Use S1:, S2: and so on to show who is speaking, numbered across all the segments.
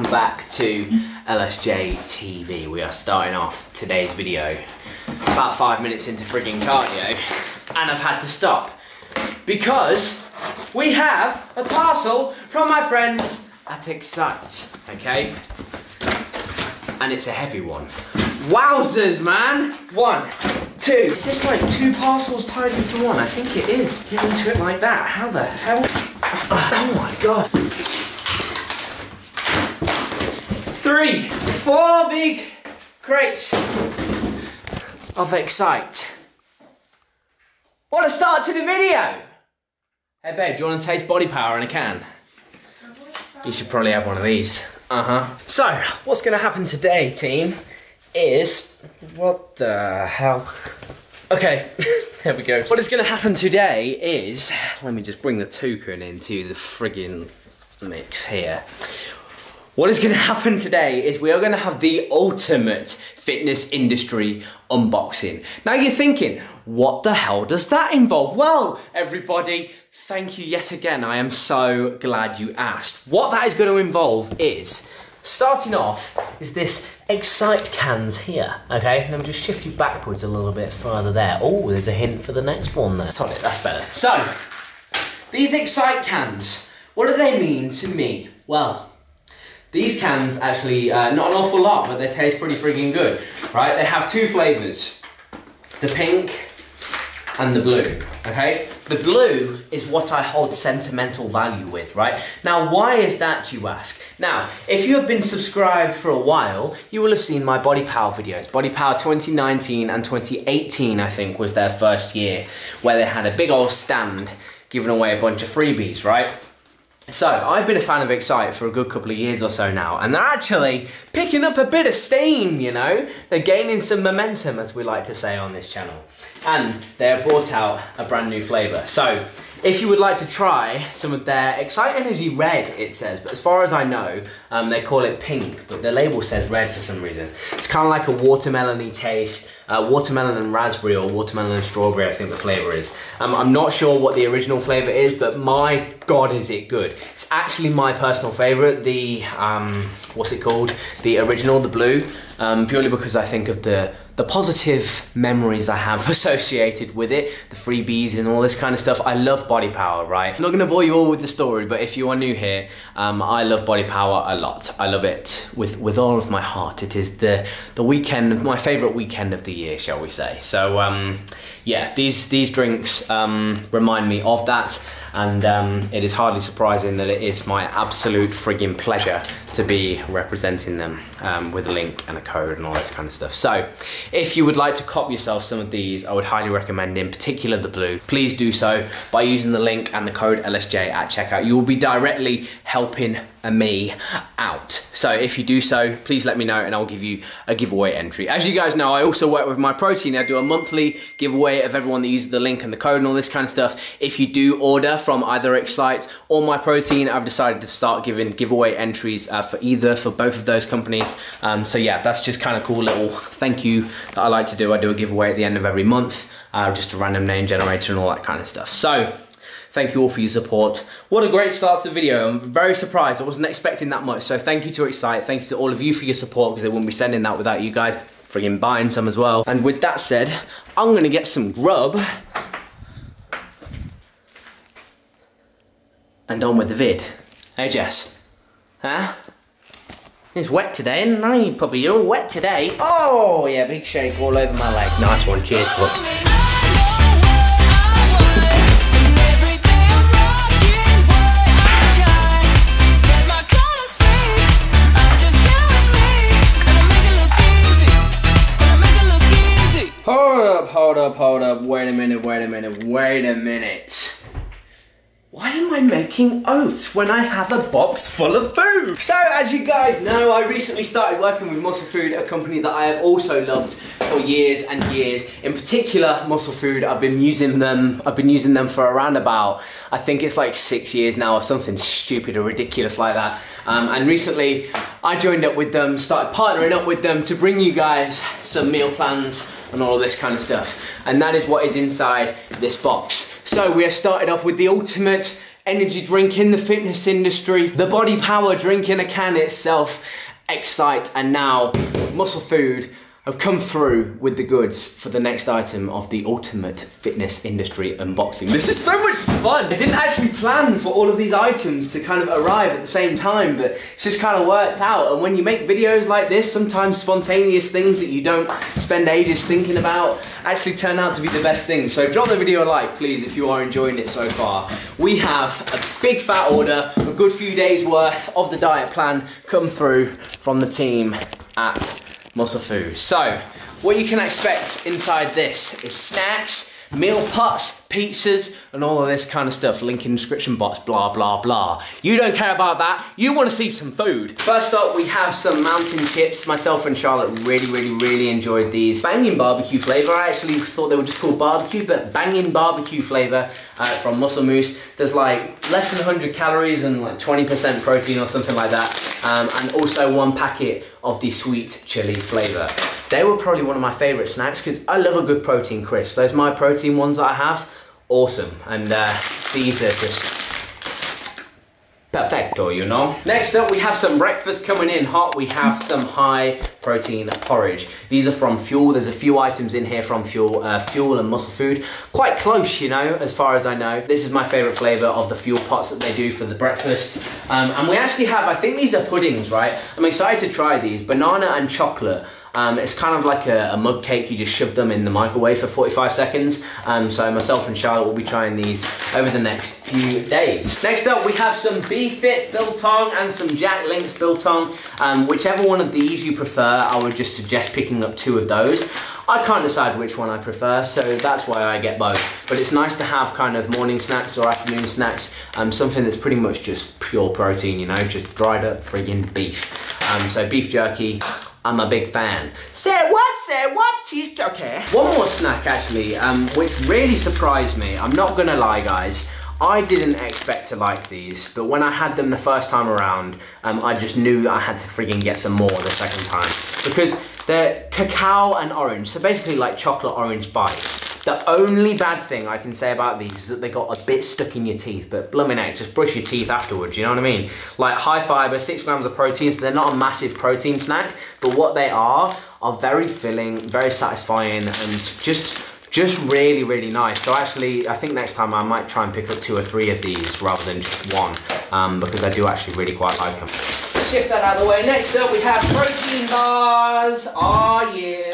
S1: Welcome back to LSJ TV. We are starting off today's video about five minutes into frigging cardio and I've had to stop because we have a parcel from my friends at XITE, okay? And it's a heavy one. Wowzers, man! One, two. Is this like two parcels tied into one? I think it is. Get into it like that. How the hell? Oh my god. Three, four big crates of XITE. What a start to the video! Hey babe, do you want to taste body power in a can? You should probably have one of these. Uh-huh. So, what's gonna happen today, team, is... What the hell? Okay, there we go. What is gonna happen today is... Let me just bring the toucan into the friggin' mix here. What is going to happen today is we are going to have the ultimate fitness industry unboxing. Now you're thinking, what the hell does that involve? Well, everybody, thank you yet again. I am so glad you asked. What that is going to involve is, starting off, is this XITE cans here, okay? Let me just shift you backwards a little bit further there. Oh, there's a hint for the next one there. Solid, that's better. So, these XITE cans, what do they mean to me? Well, these cans actually, uh, not an awful lot, but they taste pretty freaking good, right? They have two flavors, the pink and the blue, okay? The blue is what I hold sentimental value with, right? Now, why is that, you ask? Now, if you have been subscribed for a while, you will have seen my Body Power videos. Body Power 2019 and 2018, I think, was their first year, where they had a big old stand giving away a bunch of freebies, right? So, I've been a fan of XITE for a good couple of years or so now, and they're actually picking up a bit of steam, you know? They're gaining some momentum, as we like to say on this channel. And they have brought out a brand new flavour. So, if you would like to try some of their XITE Energy Red, it says, but as far as I know, um, they call it pink, but the label says red for some reason. It's kind of like a watermelony taste, uh, watermelon and raspberry or watermelon and strawberry, I think the flavor is. Um, I'm not sure what the original flavor is, but my God, is it good. It's actually my personal favorite, the, um, what's it called? The original, the blue, um, purely because I think of the, the positive memories I have associated with it, the freebies and all this kind of stuff. I love Body Power, right? I'm not gonna bore you all with the story, but if you are new here, um, I love Body Power a lot. I love it with, with all of my heart. It is the, the weekend, my favorite weekend of the year, shall we say. So um, yeah, these, these drinks um, remind me of that and um, it is hardly surprising that it is my absolute frigging pleasure to be representing them um, with a link and a code and all that kind of stuff. So if you would like to cop yourself some of these, I would highly recommend in particular the blue. Please do so by using the link and the code LSJ at checkout. You will be directly helping me out. So if you do so, please let me know and I'll give you a giveaway entry. As you guys know, I also work with Myprotein. I do a monthly giveaway of everyone that uses the link and the code and all this kind of stuff. If you do order from either XITE or Myprotein, I've decided to start giving giveaway entries uh, for either, for both of those companies. Um, so yeah, that's just kind of cool little thank you that I like to do. I do a giveaway at the end of every month, uh, just a random name generator and all that kind of stuff. So Thank you all for your support. What a great start to the video. I'm very surprised. I wasn't expecting that much. So thank you to XITE. Thank you to all of you for your support because they wouldn't be sending that without you guys frigging buying some as well. And with that said, I'm gonna get some grub and on with the vid. Hey Jess, huh? It's wet today, and I you probably you're all wet today. Oh yeah, big shake all over my leg. Nice one, cheers, hold up, hold up, wait a minute, wait a minute, wait a minute. Why am I making oats when I have a box full of food? So as you guys know, I recently started working with Muscle Food, a company that I have also loved for years and years. In particular, Muscle Food, I've been using them, I've been using them for around about, I think it's like six years now or something stupid or ridiculous like that. Um, and recently, I joined up with them, started partnering up with them to bring you guys some meal plans and all this kind of stuff. And that is what is inside this box. So we have started off with the ultimate energy drink in the fitness industry, the body power drink in a can itself, XITE, and now Muscle Food have come through with the goods for the next item of the ultimate fitness industry unboxing. This is so much fun! I didn't actually plan for all of these items to kind of arrive at the same time, but it's just kind of worked out. And when you make videos like this, sometimes spontaneous things that you don't spend ages thinking about actually turn out to be the best things. So drop the video a like, please, if you are enjoying it so far. We have a big fat order, a good few days worth of the diet plan come through from the team at muscle food. So, what you can expect inside this is snacks, meal pots, pizzas, and all of this kind of stuff. Link in description box, blah, blah, blah. You don't care about that. You want to see some food. First up, we have some mountain chips. Myself and Charlotte really, really, really enjoyed these. Banging barbecue flavor. I actually thought they were just called barbecue, but banging barbecue flavor uh, from Muscle Moose. There's like less than 100 calories and like 20% protein or something like that. Um, and also one packet of the sweet chili flavor. They were probably one of my favorite snacks because I love a good protein crisp. Those Myprotein ones that I have, awesome. And uh, these are just perfecto, you know? Next up, we have some breakfast coming in hot. We have some high protein porridge. These are from Fuel. There's a few items in here from Fuel, uh, Fuel and Muscle Food. Quite close, you know, as far as I know. This is my favorite flavor of the Fuel pots that they do for the breakfast. Um, and we actually have, I think these are puddings, right? I'm excited to try these. Banana and chocolate. Um, it's kind of like a, a, mug cake, you just shove them in the microwave for 45 seconds. Um, so myself and Charlotte will be trying these over the next few days. Next up we have some BeFit Biltong and some Jack Links Biltong. Um, whichever one of these you prefer, I would just suggest picking up two of those. I can't decide which one I prefer, so that's why I get both. But it's nice to have kind of morning snacks or afternoon snacks, um, something that's pretty much just pure protein, you know, just dried up friggin' beef. Um, so beef jerky, I'm a big fan. Say what? Say what? Cheese okay. One more snack actually, um, which really surprised me. I'm not gonna lie, guys. I didn't expect to like these, but when I had them the first time around, um, I just knew I had to frigging get some more the second time. Because they're cacao and orange, so basically like chocolate orange bites. The only bad thing I can say about these is that they got a bit stuck in your teeth, but blooming heck, just brush your teeth afterwards, you know what I mean? Like high fiber, six grams of protein, so they're not a massive protein snack, but what they are, are very filling, very satisfying, and just just really, really nice. So actually, I think next time I might try and pick up two or three of these rather than just one, um, because I do actually really quite like them. Shift that out of the way. Next up, we have protein bars. Oh yeah.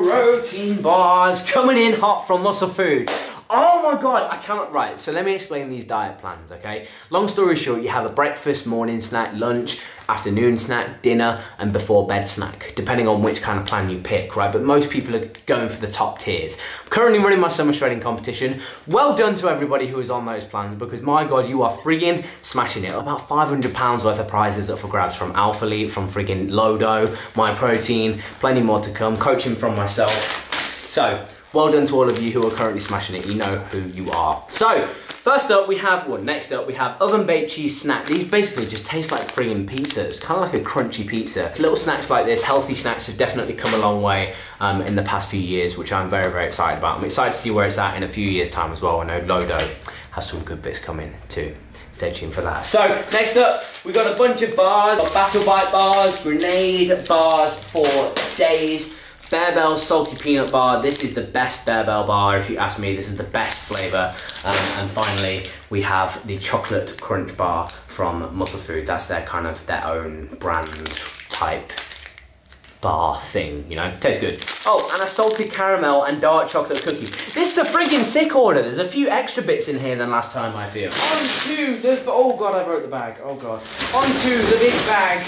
S1: Protein bars coming in hot from Muscle Food. Oh my god, I cannot, right, so let me explain these diet plans, okay? Long story short, you have a breakfast, morning snack, lunch, afternoon snack, dinner, and before bed snack, depending on which kind of plan you pick, right? But most people are going for the top tiers. I'm currently running my summer shredding competition. Well done to everybody who is on those plans, because my god, you are frigging smashing it. About 500 pounds worth of prizes up for grabs from Alphalete, from friggin' LoDough, My Protein, plenty more to come, coaching from myself. So, well done to all of you who are currently smashing it. You know who you are. So, first up we have, well, next up we have oven baked cheese snack. These basically just taste like friggin' pizza. It's kind of like a crunchy pizza. Little snacks like this, healthy snacks have definitely come a long way um, in the past few years, which I'm very, very excited about. I'm excited to see where it's at in a few years time as well. I know LoDough has some good bits coming too. Stay tuned for that. So, next up, we've got a bunch of bars, Battle Bite bars, Grenade bars for days. Barebell Salty Peanut Bar. This is the best Barebell bar, if you ask me. This is the best flavour. Um, and finally, we have the Chocolate Crunch Bar from Muscle Food. That's their kind of their own brand type bar thing, you know, tastes good. Oh, and a salted caramel and dark chocolate cookie. This is a friggin' sick order. There's a few extra bits in here than last time, I feel. On to the, oh God, I broke the bag, oh God. On to the big bag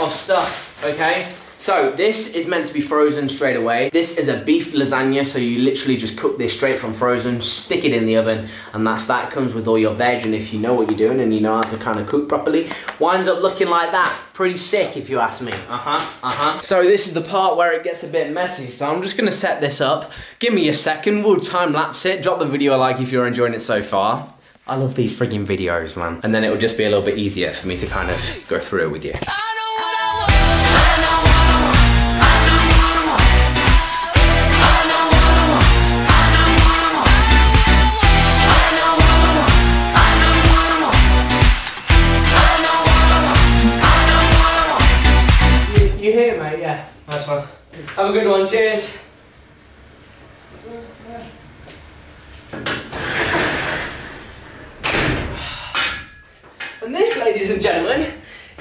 S1: of stuff, okay? So this is meant to be frozen straight away. This is a beef lasagna, so you literally just cook this straight from frozen, stick it in the oven, and that's that. Comes with all your veg, and if you know what you're doing and you know how to kind of cook properly, winds up looking like that. Pretty sick, if you ask me. Uh-huh, uh-huh. So this is the part where it gets a bit messy, so I'm just gonna set this up. Give me a second, we'll time-lapse it. Drop the video a like if you're enjoying it so far. I love these frigging videos, man. And then it will just be a little bit easier for me to kind of go through it with you. Nice one. Have a good one. Cheers. And this, ladies and gentlemen,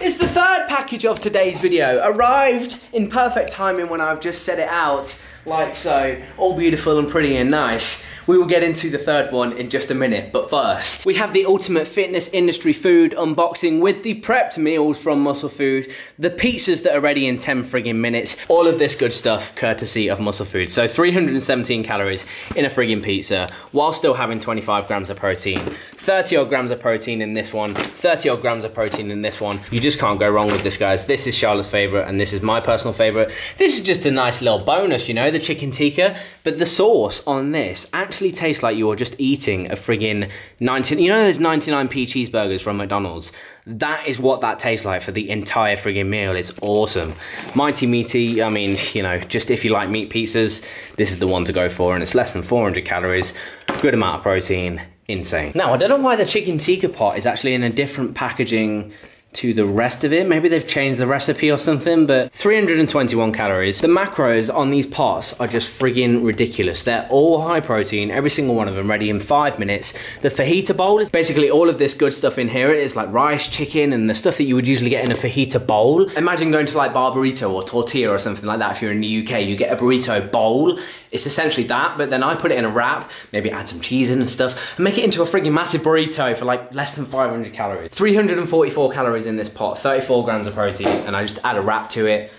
S1: is the third package of today's video. Arrived in perfect timing when I've just set it out, like so, all beautiful and pretty and nice. We will get into the third one in just a minute, but first, we have the ultimate fitness industry food unboxing with the prepped meals from Muscle Food, the pizzas that are ready in 10 friggin' minutes, all of this good stuff courtesy of Muscle Food. So 317 calories in a friggin' pizza, while still having 25 grams of protein, 30 odd grams of protein in this one, 30 odd grams of protein in this one. You just can't go wrong with this, guys. This is Charlotte's favorite, and this is my personal favorite. This is just a nice little bonus, you know, the chicken tikka, but the sauce on this actually tastes like you're just eating a friggin' 19, you know those 99p cheeseburgers from McDonald's? That is what that tastes like for the entire friggin' meal. It's awesome. Mighty Meaty, I mean, you know, just if you like meat pizzas, this is the one to go for, and it's less than 400 calories, good amount of protein, insane. Now, I don't know why the chicken tikka pot is actually in a different packaging to the rest of it. Maybe they've changed the recipe or something, but 321 calories. The macros on these pots are just friggin' ridiculous. They're all high protein, every single one of them ready in five minutes. The fajita bowl is basically all of this good stuff in here. It is like rice, chicken, and the stuff that you would usually get in a fajita bowl. Imagine going to like Barburrito or tortilla or something like that if you're in the UK. You get a burrito bowl. It's essentially that, but then I put it in a wrap, maybe add some cheese in and stuff, and make it into a friggin' massive burrito for like less than 500 calories. 344 calories calories in this pot, 34 grams of protein, and I just add a wrap to it.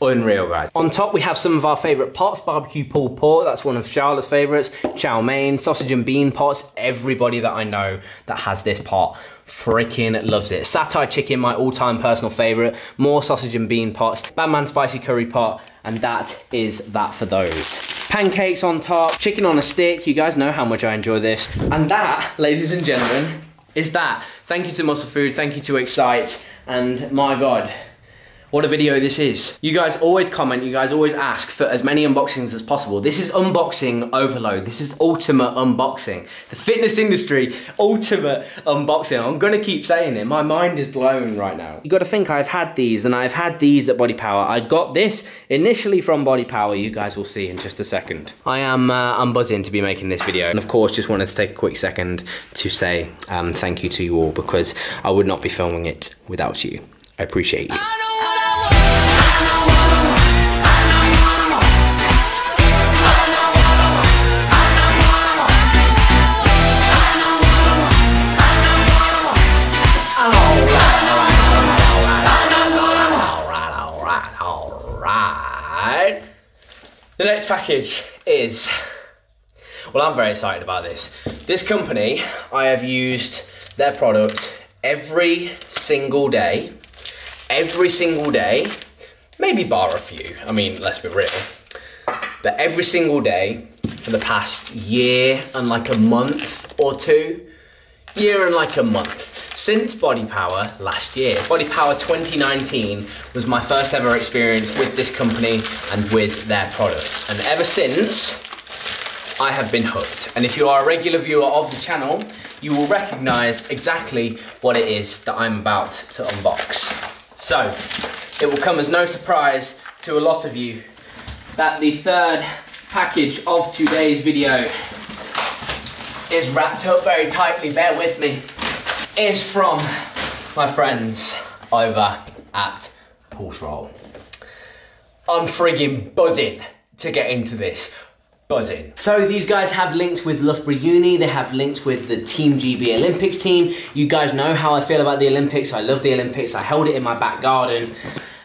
S1: Unreal, guys. On top, we have some of our favorite pots. Barbecue pulled pork, that's one of Charlotte's favorites. Chow mein, sausage and bean pots. Everybody that I know that has this pot freaking loves it. Satay chicken, my all-time personal favorite. More sausage and bean pots. Batman spicy curry pot, and that is that for those. Pancakes on top, chicken on a stick. You guys know how much I enjoy this. And that, ladies and gentlemen, is that. Thank you to Muscle Food, thank you to XITE, and my God, what a video this is. You guys always comment, you guys always ask for as many unboxings as possible. This is unboxing overload. This is ultimate unboxing. The fitness industry, ultimate unboxing. I'm gonna keep saying it. My mind is blown right now. You gotta think I've had these and I've had these at Body Power. I got this initially from Body Power. You guys will see in just a second. I am uh, I'm buzzing to be making this video. And of course, just wanted to take a quick second to say um, thank you to you all because I would not be filming it without you. I appreciate you. The next package is, well, I'm very excited about this. This company, I have used their product every single day, every single day, maybe bar a few. I mean, let's be real. But every single day for the past year and like a month or two, year and like a month since Body Power last year. Body Power 2019 was my first ever experience with this company and with their product. And ever since, I have been hooked. And if you are a regular viewer of the channel, you will recognize exactly what it is that I'm about to unbox. So, it will come as no surprise to a lot of you that the third package of today's video is wrapped up very tightly, bear with me is from my friends over at Pulseroll. I'm frigging buzzing to get into this. Buzzing. So these guys have links with Loughborough Uni, they have links with the Team GB Olympics team. You guys know how I feel about the Olympics. I love the Olympics. I held it in my back garden.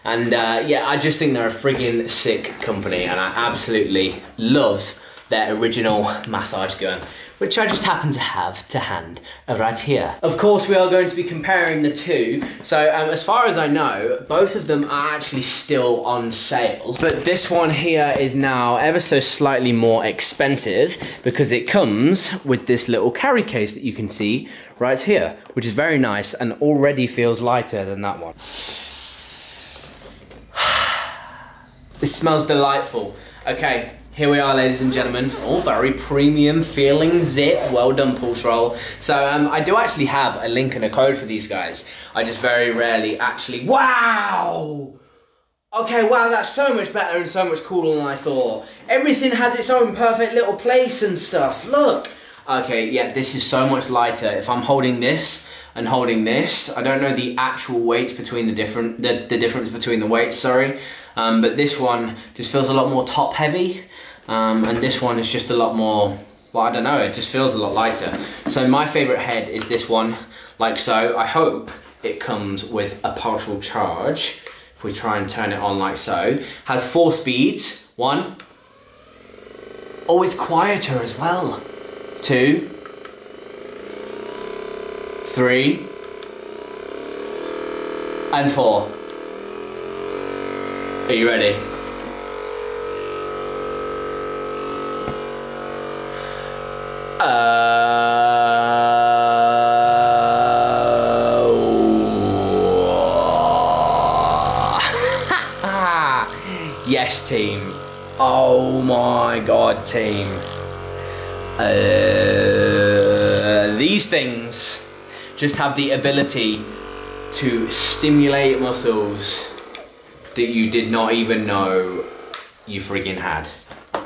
S1: And uh, yeah, I just think they're a frigging sick company and I absolutely love their original massage gun which I just happen to have to hand right here. Of course, we are going to be comparing the two. So um, as far as I know, both of them are actually still on sale. But this one here is now ever so slightly more expensive because it comes with this little carry case that you can see right here, which is very nice and already feels lighter than that one. this smells delightful. Okay, here we are, ladies and gentlemen. All very premium feeling zip. Well done, Pulseroll. So um, I do actually have a link and a code for these guys. I just very rarely actually... Wow! Okay, wow, that's so much better and so much cooler than I thought. Everything has its own perfect little place and stuff. Look. Okay, yeah, this is so much lighter. If I'm holding this and holding this, I don't know the actual weight between the different the, the difference between the weights, sorry. Um, but this one just feels a lot more top heavy. Um, and this one is just a lot more, well, I don't know, it just feels a lot lighter. So my favorite head is this one, like so. I hope it comes with a partial charge if we try and turn it on like so, has four speeds. One. Oh, it's quieter as well. Two. Three. And four. Are you ready? Yes, team. Oh my god, team. Uh, these things just have the ability to stimulate muscles that you did not even know you friggin' had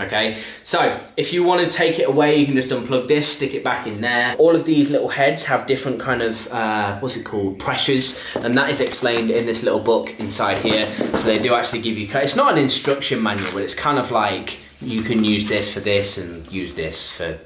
S1: okay? So, if you want to take it away, you can just unplug this, stick it back in there. All of these little heads have different kind of, uh, what's it called, pressures, and that is explained in this little book inside here. So they do actually give you, it's not an instruction manual, but it's kind of like, you can use this for this and use this for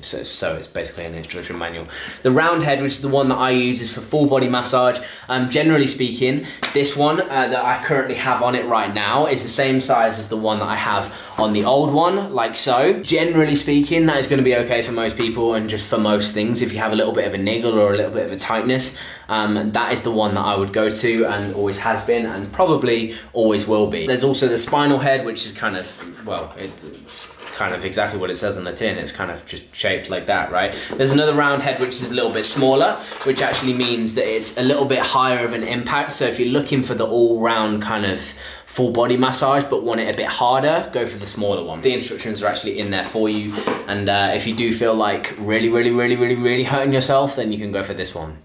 S1: so, so it's basically an instruction manual. The round head, which is the one that I use, is for full body massage. Um, generally speaking, this one uh, that I currently have on it right now is the same size as the one that I have on the old one, like so. Generally speaking, that is going to be okay for most people and just for most things. If you have a little bit of a niggle or a little bit of a tightness, um, that is the one that I would go to and always has been and probably always will be. There's also the spinal head, which is kind of, well, it's kind of exactly what it says on the tin. It's kind of just shaped like that, right? There's another round head which is a little bit smaller, which actually means that it's a little bit higher of an impact. So if you're looking for the all-round kind of full body massage but want it a bit harder, go for the smaller one. The instructions are actually in there for you. And uh, if you do feel like really, really, really, really, really hurting yourself, then you can go for this one.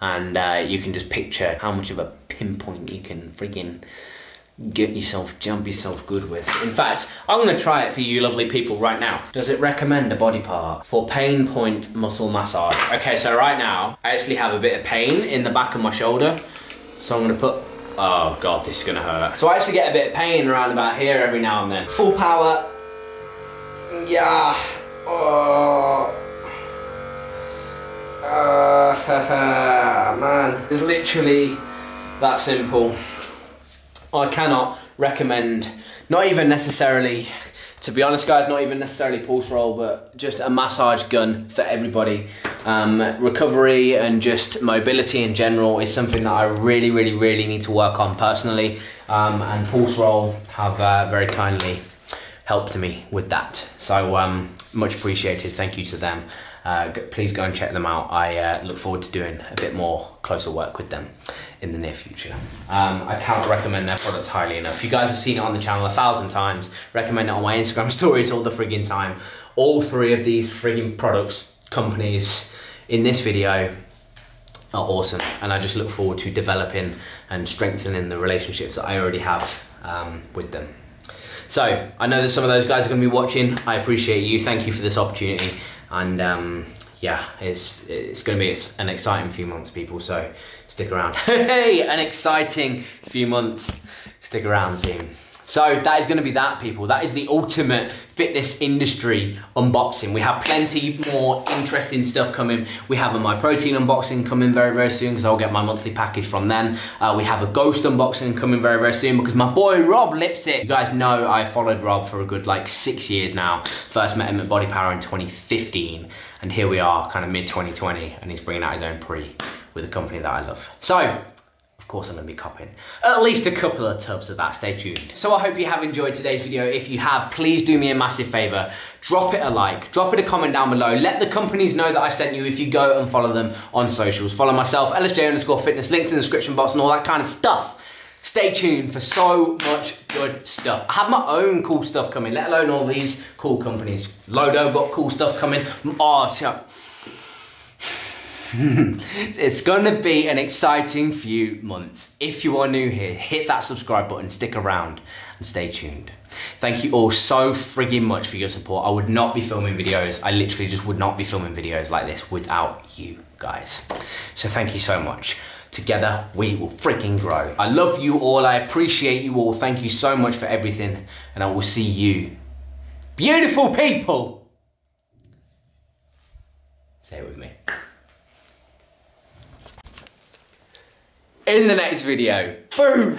S1: And uh, you can just picture how much of a pinpoint you can friggin' get yourself, jump yourself good with. In fact, I'm gonna try it for you lovely people right now. Does it recommend a body part for pain point muscle massage? Okay, so right now, I actually have a bit of pain in the back of my shoulder. So I'm gonna put, oh God, this is gonna hurt. So I actually get a bit of pain around about here every now and then. Full power, yeah, oh. Uh, man, it's literally that simple. I cannot recommend, not even necessarily, to be honest guys, not even necessarily Pulseroll, but just a massage gun for everybody. Um, recovery and just mobility in general is something that I really, really, really need to work on personally. Um, and Pulseroll have uh, very kindly helped me with that. So um, much appreciated, thank you to them. Uh, please go and check them out. I uh, look forward to doing a bit more closer work with them in the near future. Um, I cannot recommend their products highly enough. You guys have seen it on the channel a thousand times. Recommend it on my Instagram stories all the frigging time. All three of these frigging products, companies in this video are awesome. And I just look forward to developing and strengthening the relationships that I already have um, with them. So I know that some of those guys are going to be watching. I appreciate you. Thank you for this opportunity. And um, yeah, it's it's going to be an exciting few months, people. So stick around. hey, an exciting few months. Stick around, team. So that is going to be that, people. That is the ultimate fitness industry unboxing. We have plenty more interesting stuff coming. We have a Myprotein unboxing coming very, very soon because I'll get my monthly package from them. Uh, we have a Ghost unboxing coming very, very soon because my boy Rob Lipsett. You guys know I followed Rob for a good like six years now. First met him at Body Power in 2015 and here we are kind of mid 2020 and he's bringing out his own pre with a company that I love. So of course I'm gonna be copying at least a couple of tubs of that, stay tuned. So I hope you have enjoyed today's video. If you have, please do me a massive favor. Drop it a like, drop it a comment down below. Let the companies know that I sent you if you go and follow them on socials. Follow myself, LSJ underscore fitness, links in the description box and all that kind of stuff. Stay tuned for so much good stuff. I have my own cool stuff coming, let alone all these cool companies. LoDough got cool stuff coming. Oh, it's gonna be an exciting few months. If you are new here, hit that subscribe button, stick around, and stay tuned. Thank you all so frigging much for your support. I would not be filming videos, I literally just would not be filming videos like this without you guys. So thank you so much. Together, we will freaking grow. I love you all, I appreciate you all. Thank you so much for everything, and I will see you, beautiful people. Say it with me. in the next video. Boom!